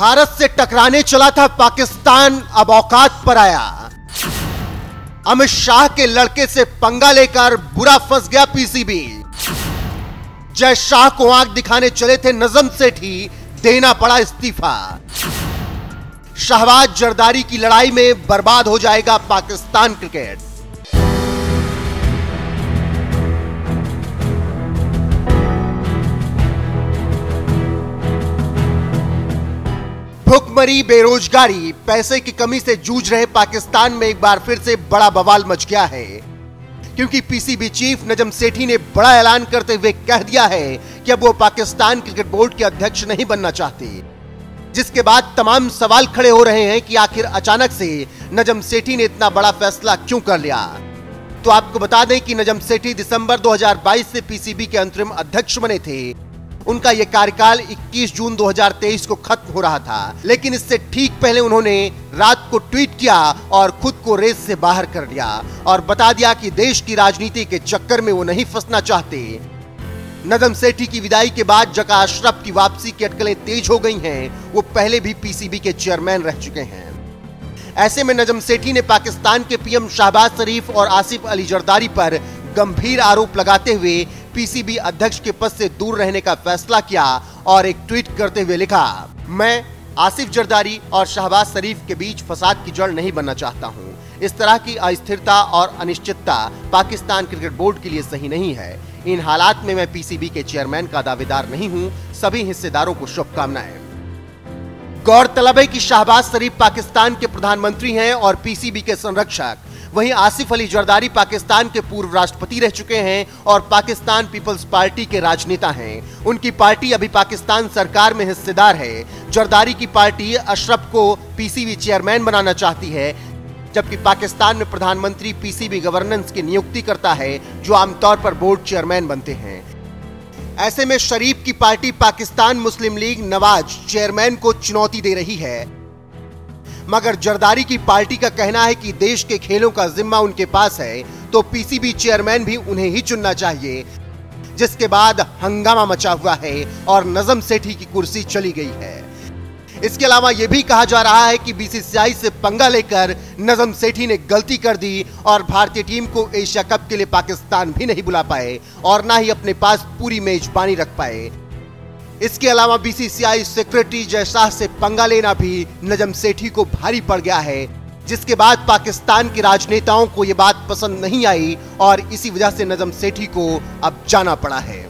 भारत से टकराने चला था पाकिस्तान, अब औकात पर आया। अमित शाह के लड़के से पंगा लेकर बुरा फंस गया पीसीबी। जय शाह को आँख दिखाने चले थे नजम सेठी, देना पड़ा इस्तीफा। शहबाज जरदारी की लड़ाई में बर्बाद हो जाएगा पाकिस्तान क्रिकेट। भुखमरी बेरोजगारी, पैसे की कमी से जूझ रहे पाकिस्तान में एक बार फिर से बड़ा बवाल मच गया है। क्योंकि पीसीबी चीफ नजम सेठी ने बड़ा ऐलान करते हुए कह दिया है कि अब वो पाकिस्तान क्रिकेट बोर्ड के अध्यक्ष नहीं बनना चाहते। जिसके बाद तमाम सवाल खड़े हो रहे हैं कि आखिर अचानक से नजम सेठी ने इतना बड़ा फैसला क्यों कर लिया? तो आपको बता दें कि नजम सेठी दिसंबर 2022 से पीसीबी के अंतरिम अध्यक्ष बने थे। उनका यह कार्यकाल 21 जून 2023 को खत्म हो रहा था। लेकिन इससे ठीक पहले उन्होंने रात को ट्वीट किया और खुद को रेस से बाहर कर दिया और बता दिया कि देश की राजनीति के चक्कर में वो नहीं फंसना चाहते। नदम सेठी की विदाई के बाद जका अशरफ की वापसी की अटकलें तेज हो गई हैं, वो पहले भी पीसीबी के चेयरमैन रह चुके हैं। ऐसे में नजम सेठी ने पाकिस्तान के पीएम शहबाज शरीफ और आसिफ अली जरदारी पर गंभीर आरोप लगाते हुए पीसीबी अध्यक्ष के पद से दूर रहने का फैसला किया और एक ट्वीट करते हुए लिखा, मैं आसिफ जरदारी और शहबाज शरीफ के बीच फसाद की जड़ नहीं बनना चाहता हूँ। इस तरह की अस्थिरता और अनिश्चितता पाकिस्तान क्रिकेट बोर्ड के लिए सही नहीं है इन हालात में मैं पीसीबी के चेयरमैन का दावेदार नहीं हूँ। सभी हिस्सेदारों को शुभकामनाएँ गौरतलब है कि शाहबाज शरीफ पाकिस्तान के प्रधानमंत्री हैं और पीसीबी के संरक्षक वहीं आसिफ अली जरदारी पाकिस्तान के पूर्व राष्ट्रपति रह चुके हैं और पाकिस्तान पीपल्स पार्टी के राजनेता हैं। उनकी पार्टी अभी पाकिस्तान सरकार में हिस्सेदार है। जरदारी की पार्टी अशरफ को पीसीबी चेयरमैन बनाना चाहती है, जबकि पाकिस्तान में प्रधानमंत्री पीसीबी गवर्नेंस की नियुक्ति करता है, जो आमतौर पर बोर्ड चेयरमैन बनते हैं। ऐसे में शरीफ की पार्टी पाकिस्तान मुस्लिम लीग नवाज़ चेयरमैन को चुनौती दे रही है। मगर जरदारी की पार्टी का कहना है कि देश के खेलों का जिम्मा उनके पास है तो पीसीबी चेयरमैन भी उन्हें ही चुनना चाहिए, जिसके बाद हंगामा मचा हुआ है और नजम सेठी की कुर्सी चली गई है। इसके अलावा यह भी कहा जा रहा है कि बीसीसीआई से पंगा लेकर नजम सेठी ने गलती कर दी और भारतीय टीम को एशिया कप के लिए पाकिस्तान भी नहीं बुला पाए और ना ही अपने पास पूरी मेजबानी रख पाए। इसके अलावा बीसीसीआई सेक्रेटरी जयशाह से पंगा लेना भी नजम सेठी को भारी पड़ गया है, जिसके बाद पाकिस्तान के राजनेताओं को यह बात पसंद नहीं आई और इसी वजह से नजम सेठी को अब जाना पड़ा है।